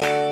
you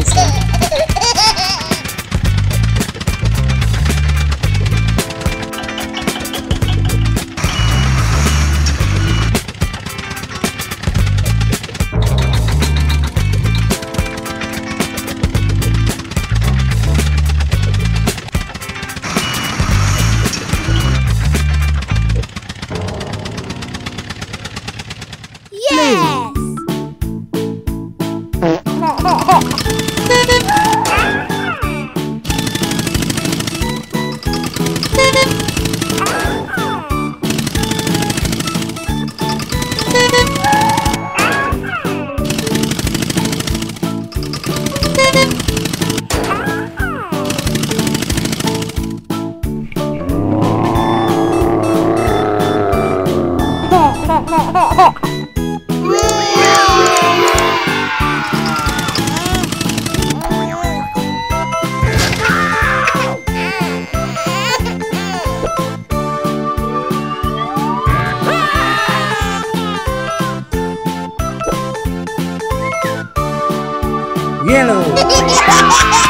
Thanks. Yellow.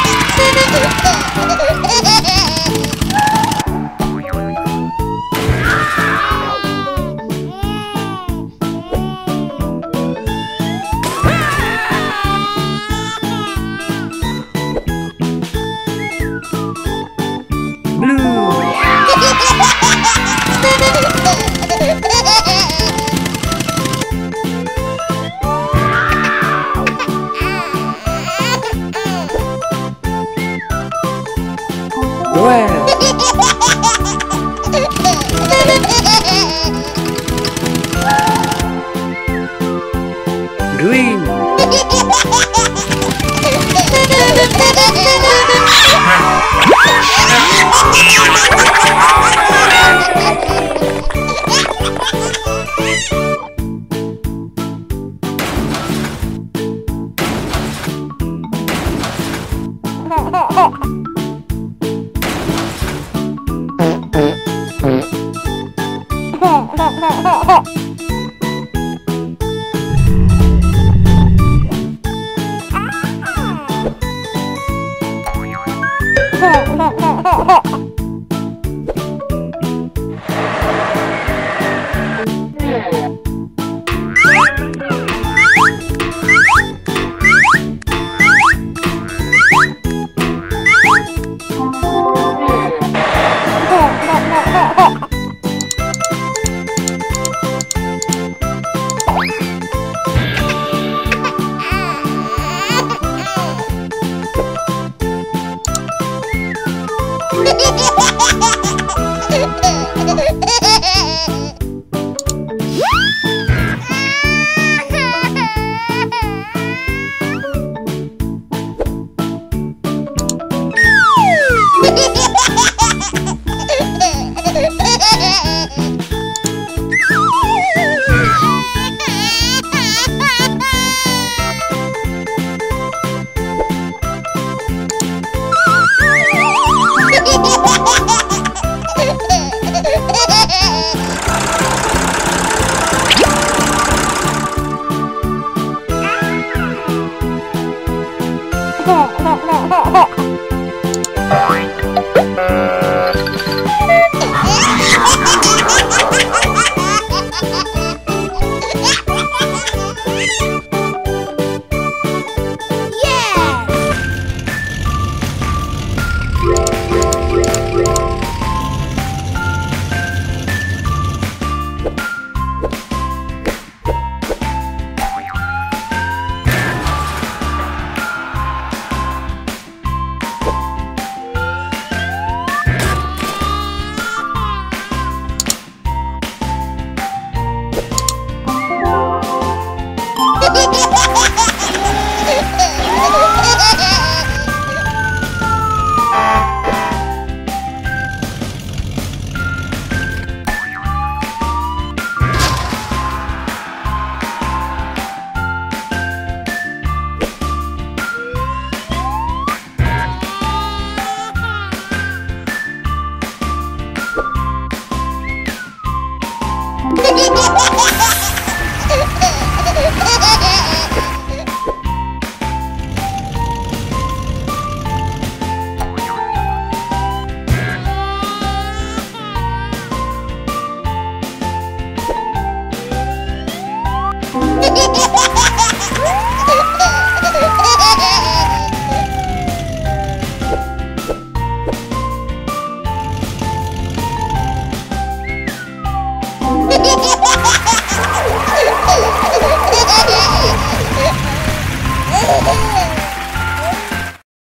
喂